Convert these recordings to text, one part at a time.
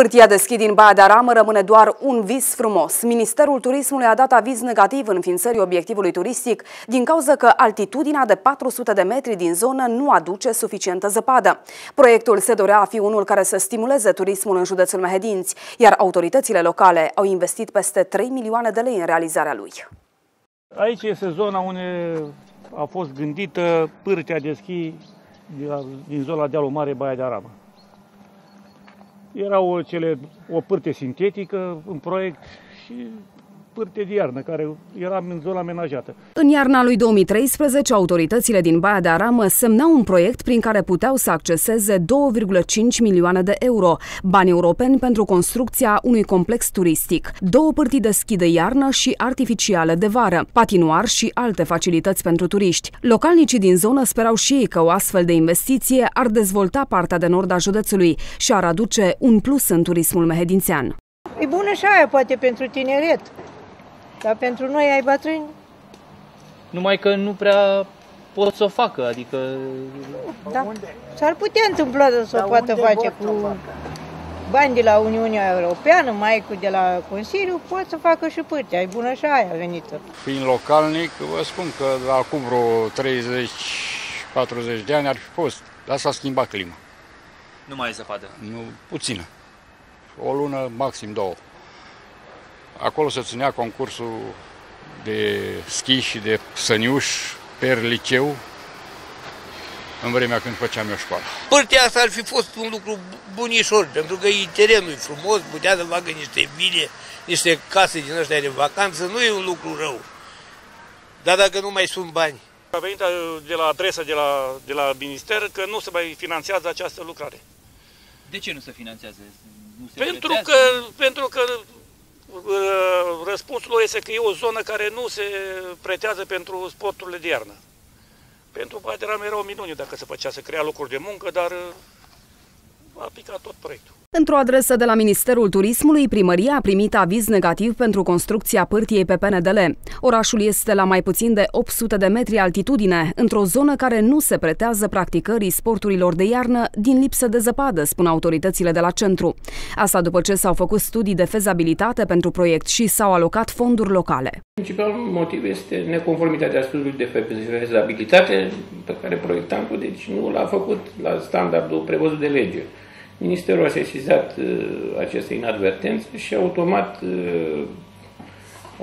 Pârtia de schi din Baia de Aramă rămâne doar un vis frumos. Ministerul Turismului a dat aviz negativ în înființării obiectivului turistic din cauza că altitudinea de 400 de metri din zonă nu aduce suficientă zăpadă. Proiectul se dorea a fi unul care să stimuleze turismul în județul Mehedinți, iar autoritățile locale au investit peste 3 milioane de lei în realizarea lui. Aici este zona unde a fost gândită pârtia de schi din zona dealul Mare Baia de Aramă. Erau cele, o pârte sintetică în proiect și pârte de iarnă, care era în zona amenajată. În iarna lui 2013, autoritățile din Baia de Aramă semnau un proiect prin care puteau să acceseze 2,5 milioane de euro, bani europeni pentru construcția unui complex turistic, două pârtii de schi de iarnă și artificiale de vară, patinoar și alte facilități pentru turiști. Localnicii din zonă sperau și ei că o astfel de investiție ar dezvolta partea de nord a județului și ar aduce un plus în turismul mehedințean. E bună și aia, poate, pentru tineret. Dar pentru noi ai bătrâni? Numai că nu prea pot să o facă, adică... Da. S-ar putea întâmpla să o poată face cu bani de la Uniunea Europeană, mai cu de la Consiliu, pot să facă și pârtea, e bună și aia venită. Fiind localnic, vă spun că acum vreo 30-40 de ani ar fi fost, dar s-a schimbat clima. Nu mai e zăpadă? Nu, puțină. O lună, maxim două. Acolo se ținea concursul de schi și de săniuș per liceu în vremea când făceam eu școală. Părtea asta ar fi fost un lucru bunișor, pentru că e terenul e frumos, putea să facă niște vile, niște case din ăștia de vacanță, nu e un lucru rău. Dar dacă nu mai sunt bani. A venit uh, de la adresa de la, de la minister că nu se mai finanțează această lucrare. De ce nu se finanțează? Nu se pentru, că, pentru că răspunsul lor este că e o zonă care nu se pretează pentru sporturile de iarnă. Pentru Baderam era o minune dacă se făcea să crea locuri de muncă, dar a picat tot proiectul. Într-o adresă de la Ministerul Turismului, primăria a primit aviz negativ pentru construcția pârtiei pe PNDL. Orașul este la mai puțin de 800 de metri altitudine, într-o zonă care nu se pretează practicării sporturilor de iarnă din lipsă de zăpadă, spun autoritățile de la centru. Asta după ce s-au făcut studii de fezabilitate pentru proiect și s-au alocat fonduri locale. Principalul motiv este neconformitatea studiului de fezabilitate pe care proiectantul deci nu l-a făcut la standardul prevăzut de lege. Ministerul a sesizat uh, aceste inadvertențe și automat uh,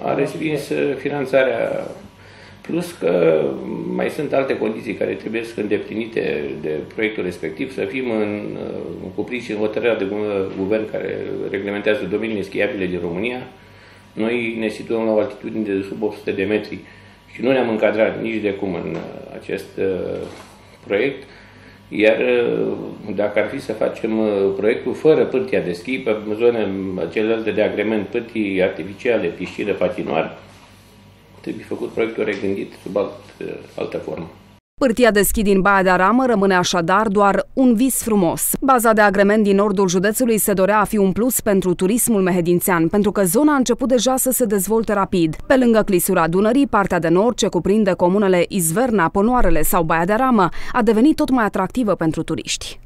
a respins uh, finanțarea plus că mai sunt alte condiții care trebuie să îndeplinite de proiectul respectiv, să fim în, în cuprins și în hotărârea de guvern care reglementează domeniile schiabile din România. Noi ne situăm la o altitudine de sub 800 de metri și nu ne-am încadrat nici de cum în acest proiect. Iar uh, dacă ar fi să facem uh, proiectul fără pârtia de schi, pe zone celelalte de agrement, pârtii artificiale, piscine, patinoar, trebuie făcut proiectul regândit sub alt, uh, altă formă. Pârtia de schi din Baia de Aramă rămâne așadar doar un vis frumos. Baza de agrement din nordul județului se dorea a fi un plus pentru turismul mehedințean, pentru că zona a început deja să se dezvolte rapid. Pe lângă clisura Dunării, partea de nord, ce cuprinde comunele Izverna, Ponoarele sau Baia de Aramă, a devenit tot mai atractivă pentru turiști.